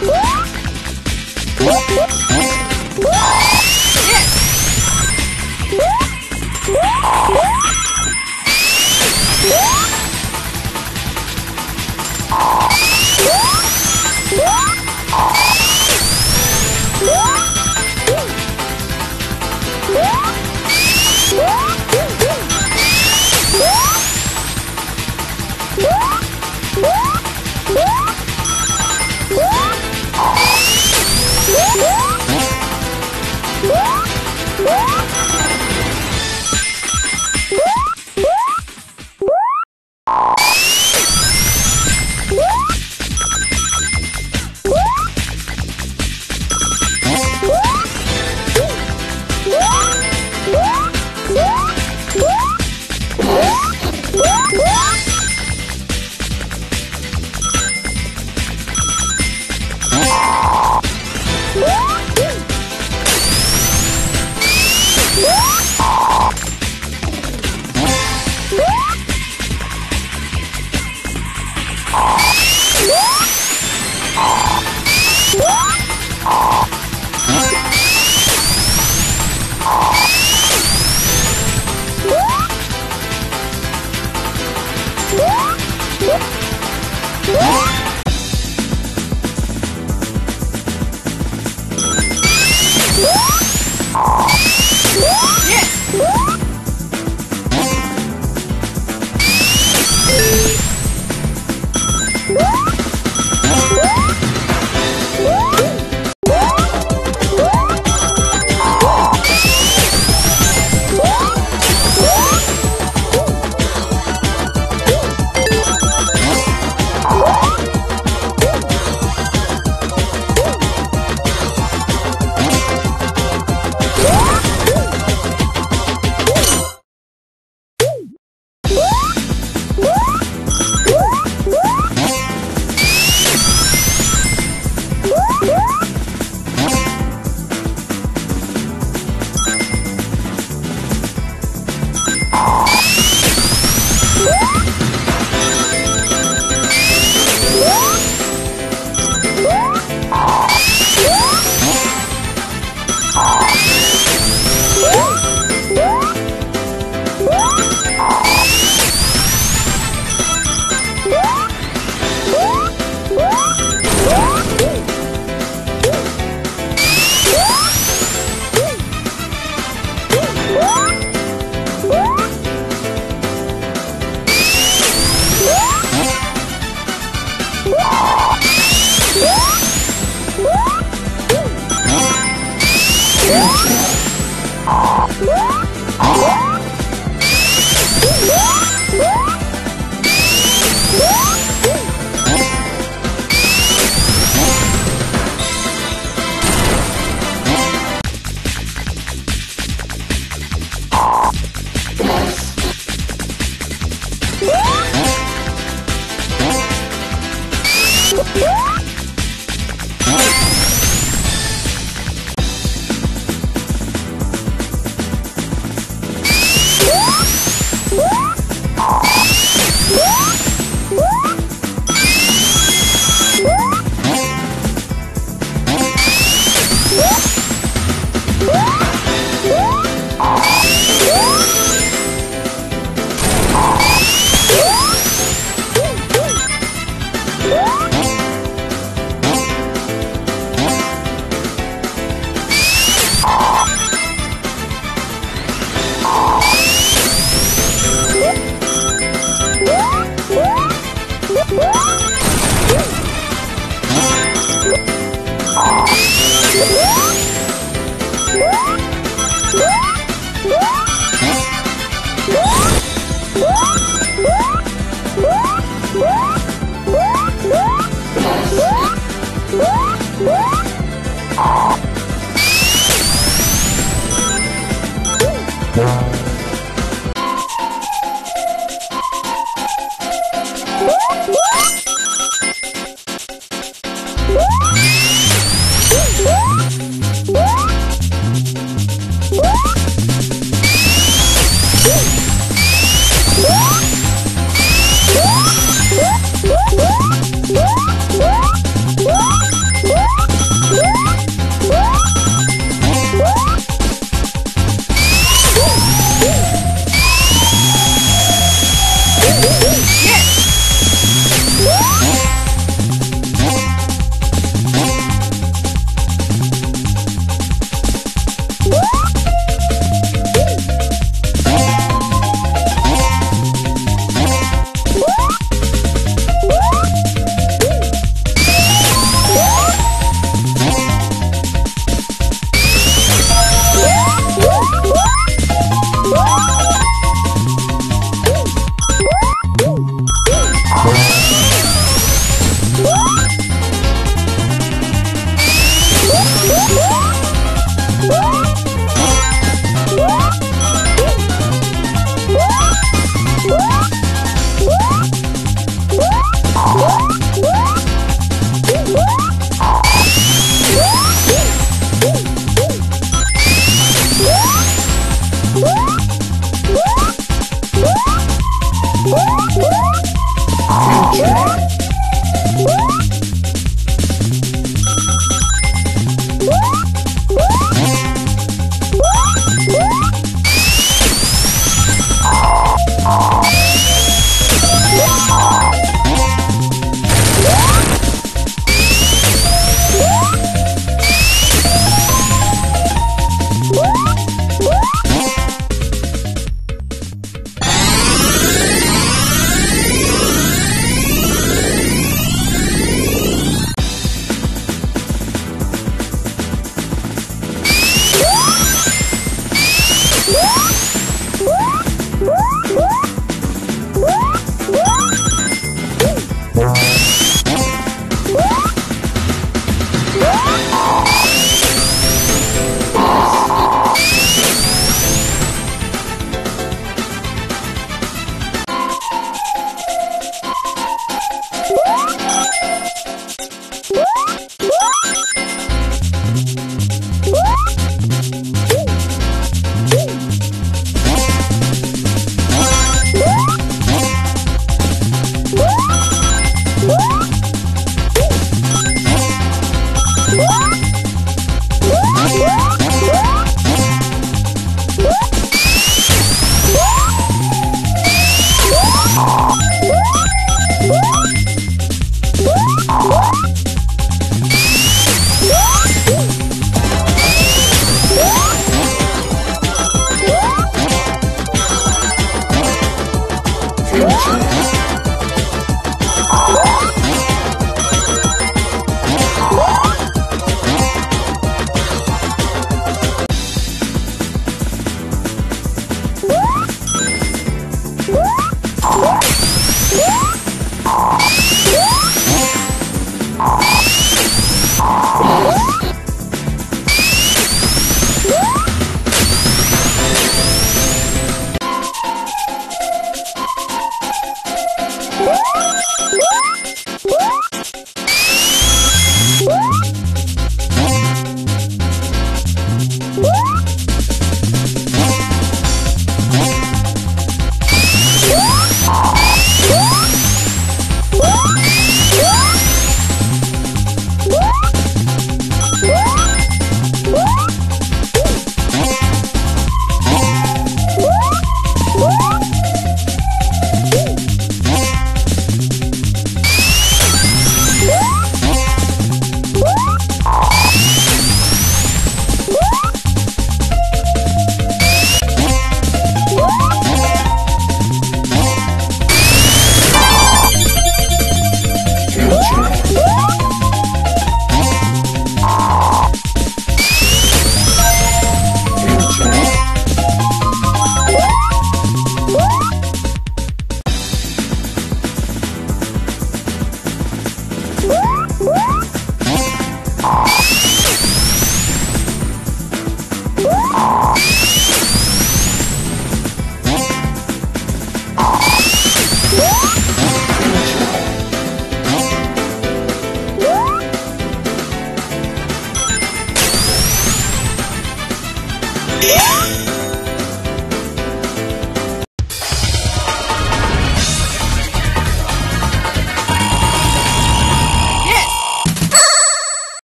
Woo!